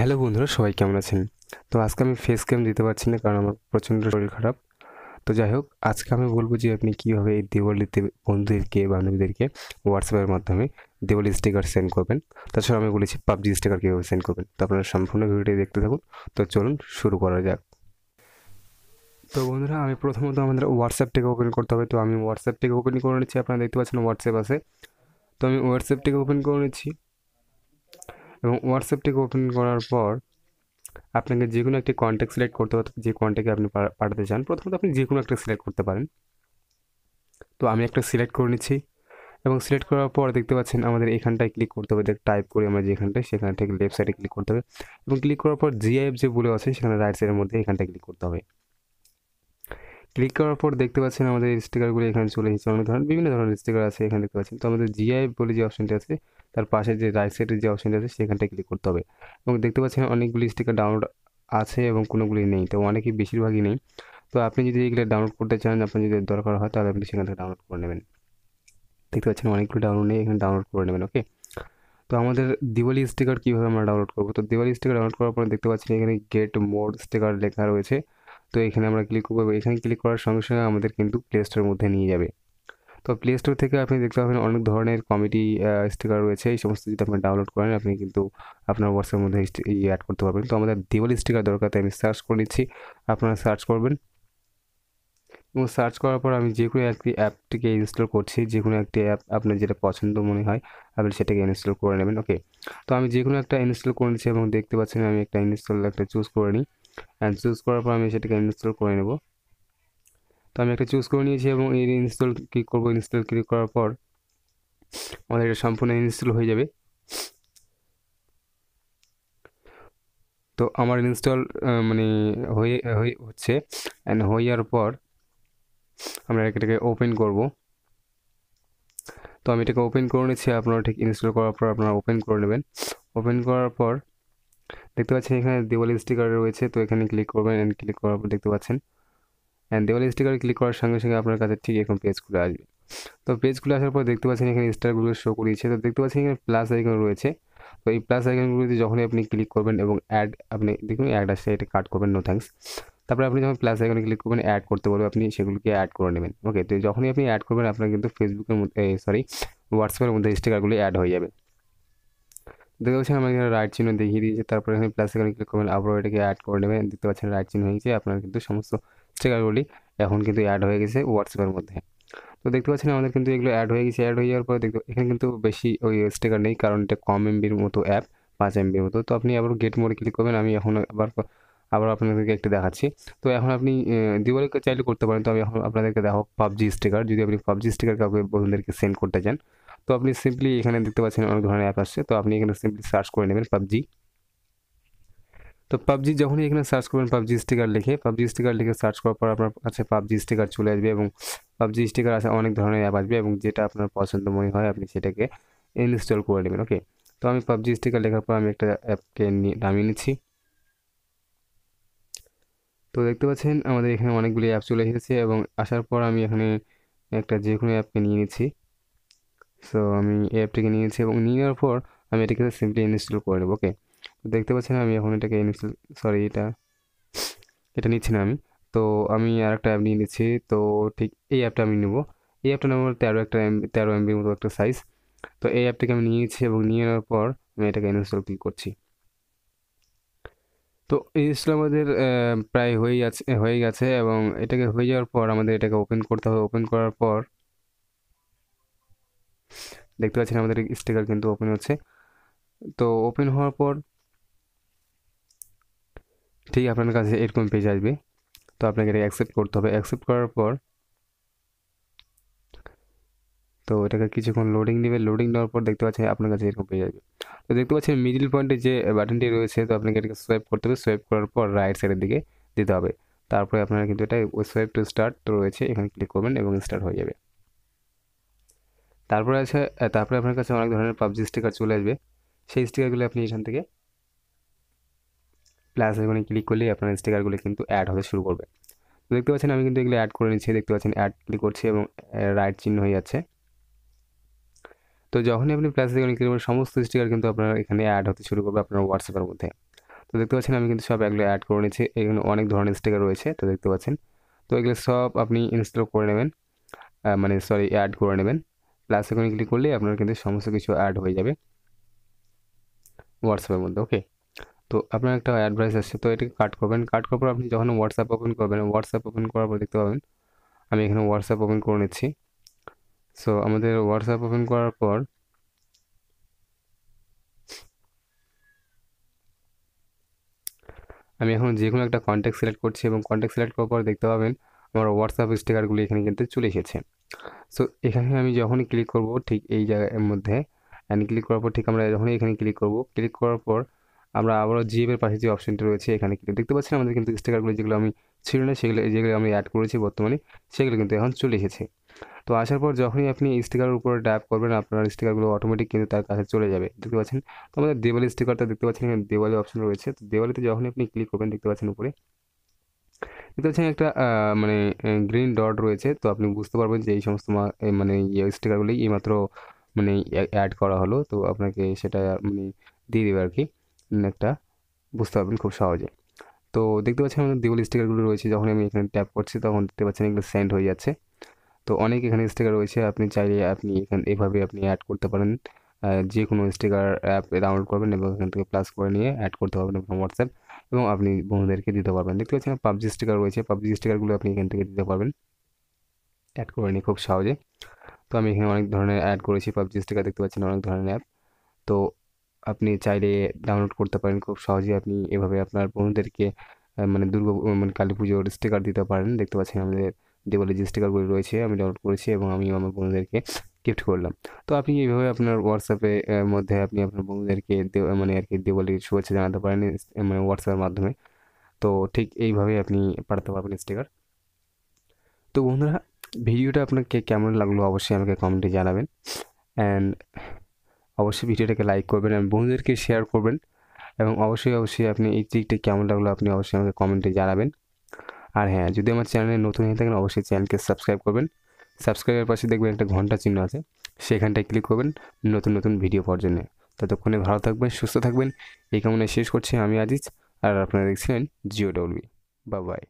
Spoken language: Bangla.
হ্যালো বন্ধুরা, সবাই কেমন আছেন? তো আজকে আমি ফেস ক্যাম দিতে পারছি না কারণ আমার প্রচণ্ড শরীর খারাপ। তো যাই হোক, আজকে আমি বলব যে আপনি কীভাবে এই দেওয়ালিতে বন্ধুদেরকে, বান্ধবীদেরকে হোয়াটসঅ্যাপের মাধ্যমে দেওয়ালি স্টিকার সেন্ড করবেন। তাছাড়া আমি বলেছি পাবজি স্টিকার কীভাবে সেন্ড করবেন। তো আপনারা সম্পূর্ণ ভিডিওটি দেখতে থাকুন। তো চলুন শুরু করা যাক। তো বন্ধুরা, আমি প্রথমত আমাদের হোয়াটসঅ্যাপটাকে ওপেন করতে হবে। তো আমি হোয়াটসঅ্যাপটাকে ওপেন করে নিচ্ছি। আপনারা দেখতে পাচ্ছেন হোয়াটসঅ্যাপ আছে। তো আমি হোয়াটসঅ্যাপটাকে ওপেন করে নিচ্ছি। এবং হোয়াটসঅ্যাপটিকে ওপেন করার পর আপনাকে যে কোনো একটি কন্ট্যাক্ট সিলেক্ট করতে হবে যে কন্ট্যাক্টে আপনি পাঠাতে চান, প্রথমত আপনি যে কোনো একটা সিলেক্ট করতে পারেন। তো আমি একটা সিলেক্ট করে নিচ্ছি এবং সিলেক্ট করার পর দেখতে পাচ্ছেন আমাদের এখানটায় ক্লিক করতে হবে। টাইপ করে আমরা যেখানটায়, সেখান থেকে লেফট সাইডে ক্লিক করতে হবে এবং ক্লিক করার পর জিআইএফ যে বলে আছে, সেখানে রাইট সাইডের মধ্যে এখানটায় ক্লিক করতে হবে। ক্লিক করার পর দেখতে পাচ্ছেন আমাদের স্টিকারগুলি এখানে চলে এসেছে। অনেক ধরনের, বিভিন্ন ধরনের স্টিকার আছে এখানে দেখতে পাচ্ছেন। তো আমাদের জিআইএফ বলে যে অপশনটি আছে, তার পাশে যে রাইট সাইডের যে অপশনটি আছে, সেখানটায় ক্লিক করতে হবে। এবং দেখতে পাচ্ছেন অনেকগুলি স্টিকার ডাউনলোড আছে এবং কোনোগুলি নেই। তো অনেকেই বেশিরভাগই নেই। তো আপনি যদি এগুলো ডাউনলোড করতে চান, আপনার যদি দরকার হয়, তাহলে আপনি সেখান থেকে ডাউনলোড করে নেবেন। দেখতে পাচ্ছেন অনেকগুলো ডাউনলোড নেই, এখানে ডাউনলোড করে নেবেন ওকে তো আমাদের দিওয়ালি স্টিকার কীভাবে আমরা ডাউনলোড করব? তো দিওয়ালি স্টিকার ডাউনলোড করার পর দেখতে পাচ্ছেন এখানে গেট মোড স্টিকার লেখা রয়েছে। তো এখানে আমরা ক্লিক করব। এখানে ক্লিক করার সঙ্গে সঙ্গে আমাদের কিন্তু প্লে স্টোরের মধ্যে নিয়ে যাবে। তো প্লে স্টোর থেকে আপনি দেখতে পাবেন অনেক ধরনের কমেডি স্টিকার রয়েছে। এই সমস্ত যদি আপনি ডাউনলোড করেন, আপনি কিন্তু আপনার হোয়াটসঅ্যাপের মধ্যে অ্যাড করতে পারবেন। তো আমাদের দিওয়ালি স্টিকার দরকার, তাই আমি সার্চ করে নিচ্ছি। আপনারা সার্চ করবেন। এবং সার্চ করার পর আমি যে কোনো একটি অ্যাপটিকে ইনস্টল করছি, যে কোনো একটি অ্যাপ আপনার যেটা পছন্দ মনে হয়, আপনি সেটাকে ইনস্টল করে নেবেন। ওকে তো আমি যে কোনো একটা ইনস্টল করে নিচ্ছি এবং দেখতে পাচ্ছেন আমি একটা ইনস্টল একটা চুজ করে নিই। অ্যান্ড চুজ করার পর আমি সেটাকে ইনস্টল করে নেব। তো আমি একটা চুজ করে নিয়েছি এবং এই ইনস্টল ক্লিক করব। ইনস্টল ক্লিক করার পর আমাদের এটা সম্পূর্ণ ইনস্টল হয়ে যাবে। তো আমার ইনস্টল মানে হয়ে হচ্ছে। অ্যান্ড হয়ে যাওয়ার পর আমরা এটাকে ওপেন করব। তো আমি এটাকে ওপেন করে নিচ্ছি আপনারা ঠিক ইনস্টল করার পর আপনারা ওপেন করে নেবেন। ওপেন করার পর দেখতে পাচ্ছেন এখানে দেওয়ালি স্টিকার রয়েছে, তো এখানে ক্লিক করবেন অ্যান্ড ক্লিক করার পর দেখতে পাচ্ছেন। অ্যান্ড দেওয়ালি স্টিকার ক্লিক করার সঙ্গে সঙ্গে আপনার কাছে ঠিক এরকম পেজ খুলে আসবে। তো পেজ খুলে আসার পর দেখতে পাচ্ছেন এখানে স্টারগুলো শো করিয়েছে, তো দেখতে পাচ্ছেন এখানে প্লাস আইকন রয়েছে। তো এই প্লাস আইকনগুলিতে যখনই আপনি ক্লিক করবেন এবং অ্যাড আপনি দেখুন অ্যাড আসছে, এটা কাট করবেন নো থ্যাঙ্কস তারপরে আপনি যখন প্লাস আইকনে ক্লিক করবেন অ্যাড করতে বলবে, আপনি সেগুলোকে অ্যাড করে নেবেন। ওকে তো যখনই আপনি অ্যাড করবেন, আপনার কিন্তু ফেসবুকের মধ্যে সরি হোয়াটসঅ্যাপের মধ্যে স্টিকারগুলি অ্যাড হয়ে যাবে। দেখতে পাচ্ছেন আমার এখানে রাইট চিহ্ন দেখিয়ে দিয়েছে তারপরে এখানে প্লাস এখানে ক্লিক করবেন আবারও এটাকে অ্যাড করে নেবেন দেখতে পাচ্ছেন রাইট চিহ্ন হয়ে গেছে আপনার কিন্তু সমস্ত স্টিকারগুলি এখন কিন্তু অ্যাড হয়ে গেছে হোয়াটসঅ্যাপের মধ্যে তো দেখতে পাচ্ছেন আমাদের কিন্তু এগুলো অ্যাড হয়ে গেছে অ্যাড হয়ে যাওয়ার পরে দেখতে এখানে কিন্তু বেশি ওই স্টিকার নেই কারণ এটা কম এমবির মতো অ্যাপ পাঁচ এমবির মতো তো আপনি আবার গেট মোডে ক্লিক করবেন আমি এখন আবার আবার আপনাদেরকে একটু দেখাচ্ছি। তো এখন আপনি দিওয়ালিকে চাইলে করতে পারেন। তো আমি এখন আপনাদেরকে দেখো পাবজি স্টিকার যদি আপনি পাবজি স্টিকার কাউকে বন্ধুদেরকে সেন্ড করতে চান, তো আপনি সিম্পলি এখানে দেখতে পাচ্ছেন অনেক ধরনের অ্যাপ আসছে। তো আপনি এখানে সিম্পলি সার্চ করে নেবেন পাবজি। তো পাবজি যখনই এখানে সার্চ করবেন পাবজি স্টিকার লিখে, পাবজি স্টিকার লিখে সার্চ করার পর আপনার কাছে পাবজি স্টিকার চলে আসবে এবং পাবজি স্টিকার আছে অনেক ধরনের অ্যাপ আসবে এবং যেটা আপনার পছন্দ মনে হয় আপনি সেটাকে ইনস্টল করে নেবেন ওকে তো আমি পাবজি স্টিকার লেখার পর আমি একটা অ্যাপকে নিয়ে নামিয়ে নিচ্ছি। তো দেখতে পাচ্ছেন, আমাদের এখানে অনেকগুলি অ্যাপ চলে এসেছে এবং আসার পর আমি এখানে একটা যে কোনো অ্যাপকে নিয়ে নিচ্ছি। সো আমি এই অ্যাপটিকে নিয়েছি এবং নিয়ে নেওয়ার পর আমি এটাকে সিম্পলি ইনস্টল করে নেব ওকে তো দেখতে পাচ্ছেন আমি এখন এটাকে ইনস্টল সরি এটা এটা নিচ্ছি না আমি। তো আমি আর একটা অ্যাপ নিয়ে নিচ্ছি, তো ঠিক এই অ্যাপটা আমি নেব। এই অ্যাপটা নেওয়ার তেরো একটা এমবি তেরো এমবির মতো একটা সাইজ তো এই অ্যাপটিকে আমি নিয়েছি এবং নিয়ে নেওয়ার পর আমি এটাকে ইনস্টল ক্লিক করছি? তো এই ইনস্টল আমাদের প্রায় হয়ে যাচ্ছে হয়ে গেছে এবং এটাকে হয়ে যাওয়ার পর আমাদের এটাকে ওপেন করতে হবে। ওপেন করার পর দেখতে পাচ্ছেন আমাদের স্টিকার কিন্তু ওপেন হচ্ছে। তো ওপেন হওয়ার পর ঠিক আপনার কাছে এরকম পেজ আসবে। তো আপনাকে এটা অ্যাকসেপ্ট করতে হবে। অ্যাকসেপ্ট করার পর তো এটাকে কিছুক্ষণ লোডিং নেবে লোডিং নেওয়ার পর দেখতে পাচ্ছেন আপনার কাছে এরকম পেয়ে যাবে। তো দেখতে পাচ্ছেন মিডিল পয়েন্টে যে বাটনটি রয়েছে, তো আপনাকে এটাকে সোয়াইপ করতে হবে। সোয়াইপ করার পর রাইট সাইডের দিকে দিতে হবে। তারপরে আপনারা কিন্তু এটা সোয়াইপ টু স্টার্ট রয়েছে। এখানে ক্লিক করবেন এবং স্টার্ট হয়ে যাবে। তারপরে আছে তারপরে আপনার কাছে অনেক ধরনের পাবজি স্টিকার চলে আসবে। সেই স্টিকারগুলো আপনি এখান থেকে প্লাস এখানে ক্লিক করলেই আপনার স্টিকারগুলো কিন্তু অ্যাড হতে শুরু করবে। তো দেখতে পাচ্ছেন আমি কিন্তু এগুলো অ্যাড করে নিচ্ছি। দেখতে পাচ্ছেন অ্যাড ক্লিক করছি এবং রাইট চিহ্ন হয়ে যাচ্ছে। তো যখনই আপনি প্লাস আইকনে ক্লিক করবেন সমস্ত স্টিকার কিন্তু আপনার এখানে অ্যাড হতে শুরু করবে আপনার হোয়াটসঅ্যাপের মধ্যে। তো দেখতে পাচ্ছেন, আমি কিন্তু সব এগুলো অ্যাড করে নিয়েছি। এখানে অনেক ধরনের স্টিকার রয়েছে, তো দেখতে পাচ্ছেন। তো এগুলো সব আপনি ইনস্টল করে নেবেন। মানে সরি অ্যাড করে নেবেন। প্লাস এখানে ক্লিক করলে আপনার কিন্তু সমস্ত কিছু অ্যাড হয়ে যাবে হোয়াটসঅ্যাপের মধ্যে ওকে তো আপনার একটা অ্যাডভাইস আসছে, তো এটাকে কাট করবেন। কাট করার পর আপনি যখন হোয়াটসঅ্যাপ ওপেন করবেন হোয়াটসঅ্যাপ ওপেন করার পর দেখতে পাবেন, আমি এখানে হোয়াটসঅ্যাপ ওপেন করে নিচ্ছি। সো আমাদের হোয়াটসঅ্যাপ ওপেন করার পর আমি এখন যে কোনো একটা কন্ট্যাক্ট সিলেক্ট করছি এবং কন্ট্যাক্ট সিলেক্ট করার পর দেখতে পাবেন আমার হোয়াটসঅ্যাপ স্টিকারগুলি এখানে কিন্তু চলে এসেছে। সো এখানে আমি যখনই ক্লিক করব ঠিক এই জায়গার মধ্যে অ্যান্ড ক্লিক করার পর ঠিক আমরা যখনই এখানে ক্লিক করব ক্লিক করার পর আমরা আবারও জিএফের পাশে যে অপশনটা রয়েছে এখানে কিন্তু দেখতে পাচ্ছেন আমাদের কিন্তু স্টিকারগুলো যেগুলো আমি ছিল না সেগুলো, যেগুলো আমি অ্যাড করেছি বর্তমানে সেগুলো কিন্তু এখন চলে এসেছে। তো আসার পর যখনই আপনি স্টিকারের উপরে ট্যাপ করবেন, আপনার স্টিকারগুলো অটোমেটিক কিন্তু তার কাছে চলে যাবে। দেখতে পাচ্ছেন? তো আমাদের দেওয়ালি স্টিকারটা দেখতে পাচ্ছেন, এখানে দেওয়ালি অপশন রয়েছে। তো দেওয়ালিতে যখনই আপনি ক্লিক করবেন, দেখতে পাচ্ছেন উপরে। দেখতে পাচ্ছেন একটা মানে গ্রিন ডট রয়েছে। তো আপনি বুঝতে পারবেন যে এই সমস্ত মানে ইয়ে স্টিকারগুলি এইমাত্র মানে অ্যাড করা হলো। তো আপনাকে সেটা মানে দিয়ে দেবে আর কি একটা, বুঝতে পারবেন খুব সহজে। তো দেখতে পাচ্ছেন আমাদের দেওয়াল স্টিকারগুলো রয়েছে। যখন আমি এখানে ট্যাপ করছি, তখন দেখতে পাচ্ছেন এগুলো সেন্ড হয়ে যাচ্ছে। তো অনেক এখানে স্টিকার রয়েছে। আপনি চাইলে আপনি এখানে, এভাবে আপনি অ্যাড করতে পারেন। যে কোনো স্টিকার অ্যাপ ডাউনলোড করবেন এবং এখান থেকে প্লাস করে নিয়ে অ্যাড করতে পারবেন আপনার হোয়াটসঅ্যাপ এবং আপনি বন্ধুদেরকে দিতে পারবেন। দেখতে পাচ্ছেন পাবজি স্টিকার রয়েছে। পাবজি স্টিকারগুলো আপনি এখান থেকে দিতে পারবেন। অ্যাড করে নিয়ে খুব সহজে। তো আমি এখানে অনেক ধরনের অ্যাড করেছি পাবজি স্টিকার দেখতে পাচ্ছেন অনেক ধরনের অ্যাপ তো আপনি চাইলে ডাউনলোড করতে পারেন খুব সহজেই আপনি এভাবে আপনার বন্ধুদেরকে মানে দুর্গা মানে কালী পুজোর স্টিকার দিতে পারেন। দেখতে পাচ্ছেন আমাদের দেওয়ালে যে স্টিকারগুলি রয়েছে, আমি ডাউনলোড করেছি এবং আমি আমার বন্ধুদেরকে গিফট করলাম। তো আপনি এইভাবে আপনার হোয়াটসঅ্যাপে মধ্যে আপনি আপনার বন্ধুদেরকে মানে আর কি দেওয়ালির শুভেচ্ছা জানাতে পারেন মানে হোয়াটসঅ্যাপের মাধ্যমে? তো ঠিক এইভাবেই আপনি পাঠাতে পারবেন স্টিকার তো বন্ধুরা ভিডিওটা আপনাকে কেমন লাগল অবশ্যই আমাকে কমেন্টে জানাবেন। অ্যান্ড অবশ্যই ভিডিওটাকে লাইক করবেন এবং বন্ধুদেরকে শেয়ার করবেন। এবং অবশ্যই অবশ্যই আপনি এই ট্রিকটা কেমন লাগল আপনি অবশ্যই আমাকে কমেন্টে জানাবেন। আর হ্যাঁ যদি আমার চ্যানেলে নতুন হয়ে থাকেন, অবশ্যই চ্যানেলকে সাবস্ক্রাইব করবেন। সাবস্ক্রাইবের পাশে দেখবেন একটা ঘণ্টা চিহ্ন আছে, সেখানটায় ক্লিক করবেন নতুন নতুন ভিডিও পাওয়ার জন্য। ততক্ষণে ভালো থাকবেন, সুস্থ থাকবেন। এই কামনায় শেষ করছি আমি আজিজ, আর আপনারা দেখছিলেন জিও ডব্লিউ বা বাই।